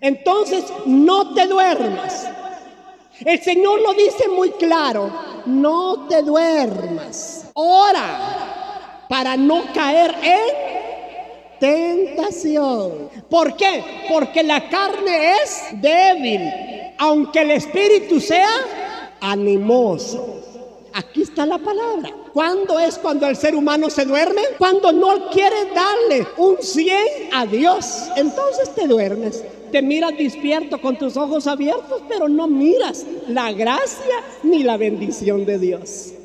Entonces, no te duermas. El Señor lo dice muy claro, no te duermas. Ora para no caer en tentación. ¿Por qué? Porque la carne es débil, aunque el espíritu sea animoso. Aquí está la palabra. ¿Cuándo es cuando el ser humano se duerme? Cuando no quiere darle un 100 a Dios. Entonces te duermes. Te miras despierto con tus ojos abiertos, pero no miras la gracia ni la bendición de Dios.